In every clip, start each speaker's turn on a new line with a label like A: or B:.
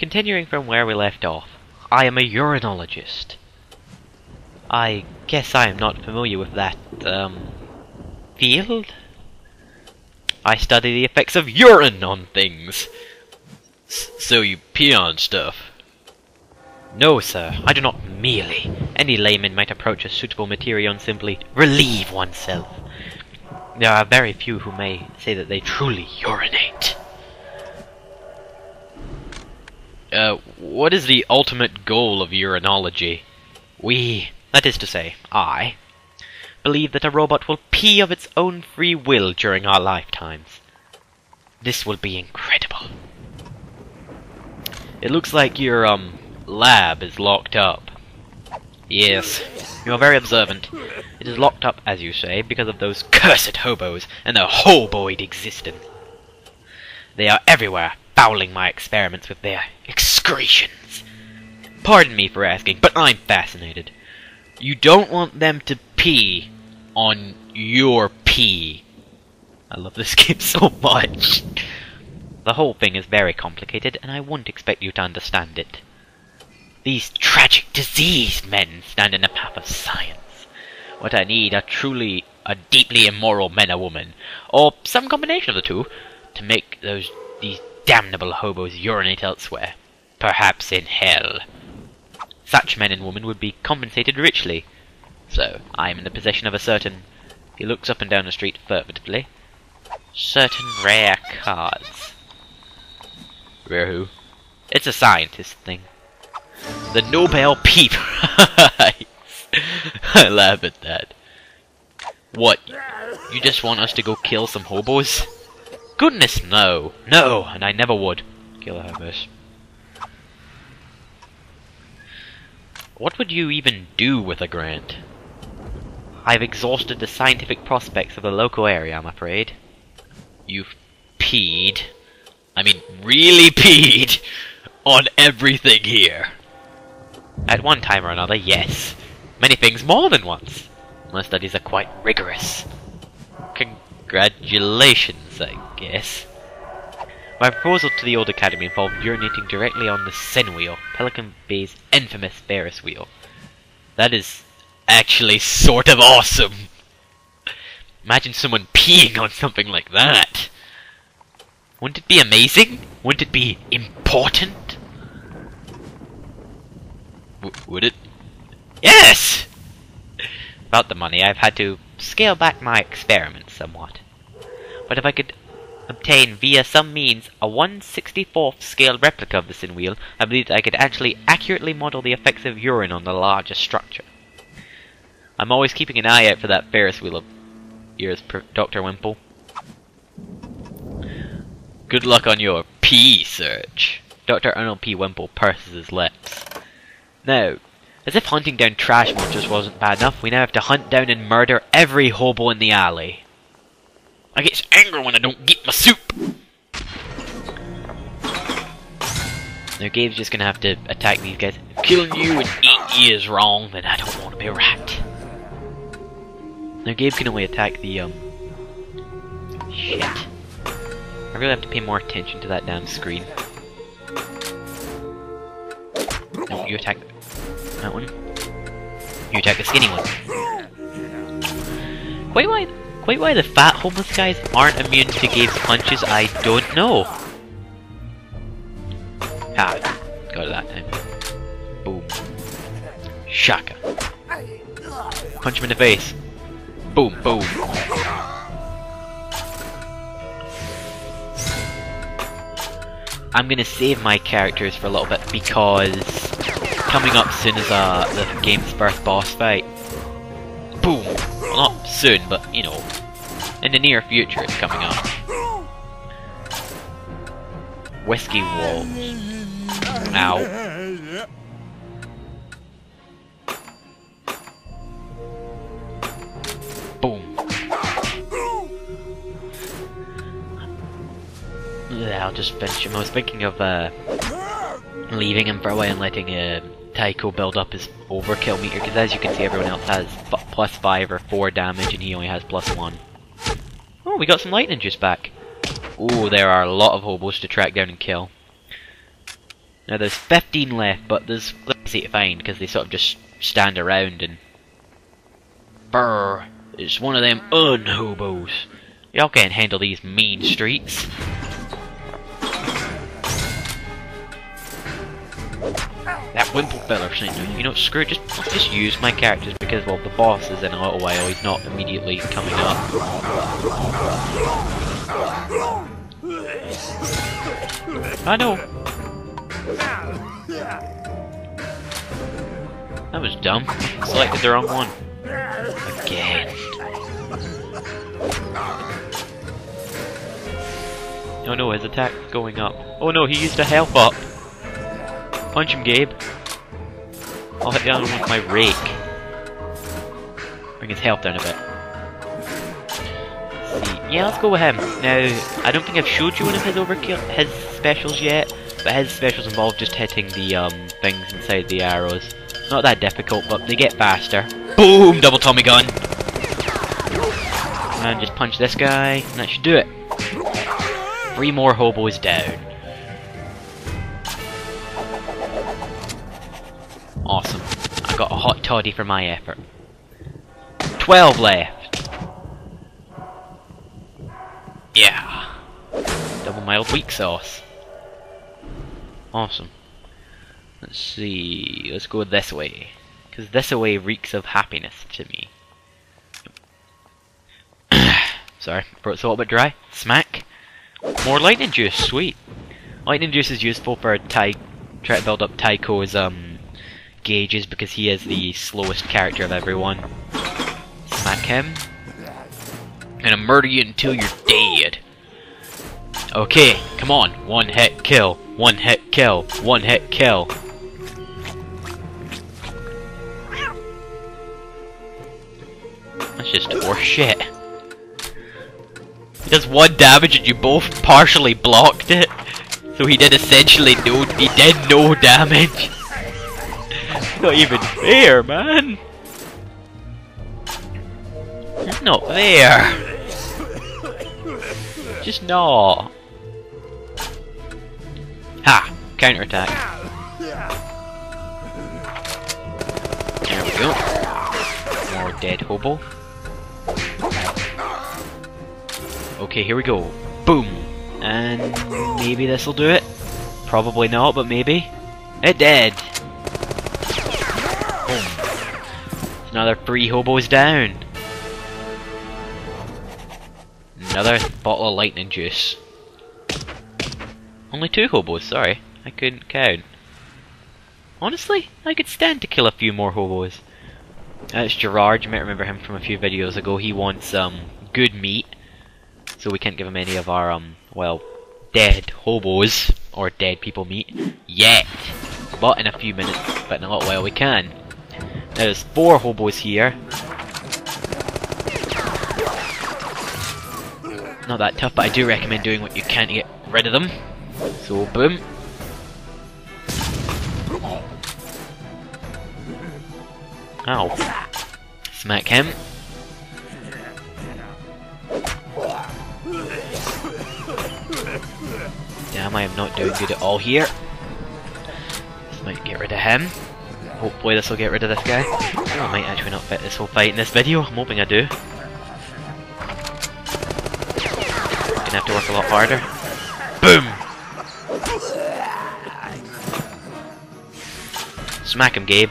A: Continuing from where we left off, I am a urinologist. I guess I am not familiar with that, um, field? I study the effects of urine on things.
B: S so you pee on stuff?
A: No, sir, I do not merely. Any layman might approach a suitable material and simply relieve oneself. There are very few who may say that they truly urinate.
B: Uh, what is the ultimate goal of urinology?
A: We, that is to say, I, believe that a robot will pee of its own free will during our lifetimes. This will be incredible.
B: It looks like your, um, lab is locked up.
A: Yes, you are very observant. It is locked up, as you say, because of those cursed hobos and their hoboid existence. They are everywhere, fouling my experiments with their excretions. Pardon me for asking, but I'm fascinated.
B: You don't want them to pee on your pee.
A: I love this game so much. The whole thing is very complicated, and I wouldn't expect you to understand it. These tragic diseased men stand in the path of science. What I need are truly a deeply immoral men or woman, or some combination of the two, to make those these damnable hobos urinate elsewhere, perhaps in hell. Such men and women would be compensated richly. So, I am in the possession of a certain... He looks up and down the street furtively. Certain rare cards.
B: Rare who?
A: It's a scientist thing. The Nobel Peep
B: I laugh at that.
A: What? You just want us to go kill some hobos? Goodness, no. No, and I never would kill. What would you even do with a grant? I've exhausted the scientific prospects of the local area, I'm afraid.
B: You've peed. I mean, really peed on everything here.
A: At one time or another, yes. Many things more than once. My studies are quite rigorous. Congratulations, I guess. My proposal to the old academy involved urinating directly on the Sin Wheel, Pelican Bay's infamous Ferris wheel.
B: That is actually sort of awesome.
A: Imagine someone peeing on something like that. Wouldn't it be amazing? Wouldn't it be important?
B: W would it?
A: Yes! About the money, I've had to scale back my experiments somewhat. But if I could obtain via some means a 164th scale replica of the Sin Wheel, I believe that I could actually accurately model the effects of urine on the larger structure. I'm always keeping an eye out for that Ferris wheel of yours, Dr. Wimple.
B: Good luck on your pee search.
A: Dr. Arnold P. Wimple purses his lips. Now, as if hunting down trash monsters wasn't bad enough, we now have to hunt down and murder every hobo in the alley. I get angry when I don't get my soup! Now Gabe's just gonna have to attack these guys.
B: Killing you and is wrong, then I don't want to be right.
A: Now Gabe can only attack the, um... Shit. I really have to pay more attention to that damn screen. No, you attack that one. You attack the skinny one. Quite why, quite why the fat homeless guys aren't immune to Gabe's punches, I don't know. Ah, got it that time. Boom. Shaka. Punch him in the face. Boom, boom. I'm gonna save my characters for a little bit because coming up soon is uh, the game's first boss fight. Boom! Not soon, but you know, in the near future it's coming up. Whiskey Walls. Ow. Boom. Yeah, I'll just finish him. I was thinking of uh, leaving him for a while and letting uh, Tycho build up his overkill meter, because as you can see everyone else has plus 5 or 4 damage and he only has plus 1. Oh, we got some lightning juice back. Oh, there are a lot of hobos to track down and kill. Now there's 15 left, but there's less to find because they sort of just stand around and. Brr! It's one of them unhobos. Y'all can't handle these mean streets. That Wimple feller saying, you know, screw it, just, just use my characters because, well, the boss is in a little while, he's not immediately coming up. I know. That was dumb. Selected the wrong one. Again. Oh no, his attack's going up. Oh no, he used a health up. Punch him, Gabe. I'll hit the other one with my rake. Bring his health down a bit. Let's. Yeah, let's go with him. Now, I don't think I've showed you one of his overkill his specials yet, but his specials involve just hitting the um things inside the arrows. Not that difficult, but they get faster. Boom! Double Tommy gun! And just punch this guy, and that should do it. Three more hobos down. Hot toddy for my effort. Twelve left. Yeah. Double mild weak sauce. Awesome. Let's see. Let's go this way. Because this way reeks of happiness to me. Sorry, throat's a little bit dry. Smack. More lightning juice, sweet. Lightning juice is useful for Ty try to build up Tycho's um gauges because he is the slowest character of everyone. Smack him. I'm gonna murder you until you're dead. Okay, come on. One hit kill. One hit kill. One hit kill. That's just horse shit. He does one damage and you both partially blocked it. So he did essentially no he did no damage. Not even fair, man. It's not fair. Just not. Ha! Counterattack. There we go. More dead hobo. Okay, here we go. Boom! And maybe this'll do it. Probably not, but maybe. It did! Another three hobos down. Another bottle of lightning juice. Only two hobos, sorry. I couldn't count. Honestly, I could stand to kill a few more hobos. That's Gerard, you might remember him from a few videos ago. He wants um good meat. So we can't give him any of our um well dead hobos or dead people meat yet. But in a few minutes, but in a little while we can. There's four hobos here. Not that tough, but I do recommend doing what you can to get rid of them. So boom. Ow. Smack him. Damn, I am not doing good at all here. This might get rid of him. Hopefully this will get rid of this guy. I might actually not fit this whole fight in this video. I'm hoping I do. Gonna have to work a lot harder. Boom! Smack him, Gabe.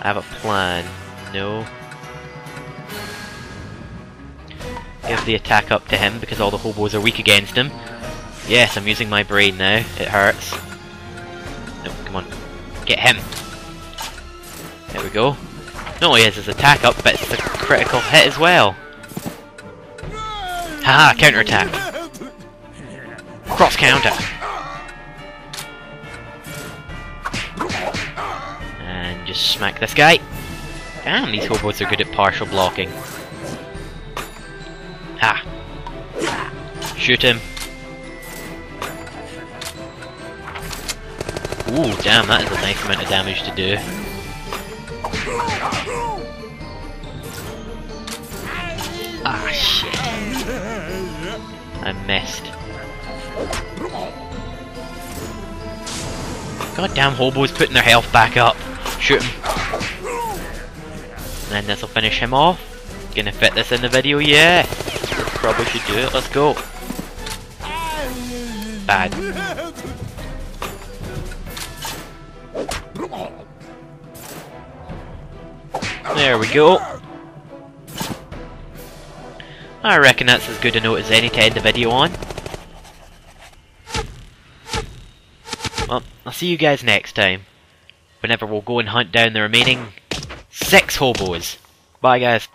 A: I have a plan. No. Give the attack up to him because all the hobos are weak against him. Yes, I'm using my brain now. It hurts. No, come on. Get him. There we go. Not only is his attack up, but it's a critical hit as well. Haha, counter attack. Cross counter. And just smack this guy. Damn, these hobos are good at partial blocking. Ha! Shoot him. Ooh, damn, that is a nice amount of damage to do. Ah, shit. I missed. Goddamn hobos putting their health back up. Shoot him. And then this will finish him off. Gonna fit this in the video, yeah. Probably should do it, let's go. Bad. There we go. I reckon that's as good a note as any to end the video on. Well, I'll see you guys next time. Whenever we'll go and hunt down the remaining six hobos. Bye guys.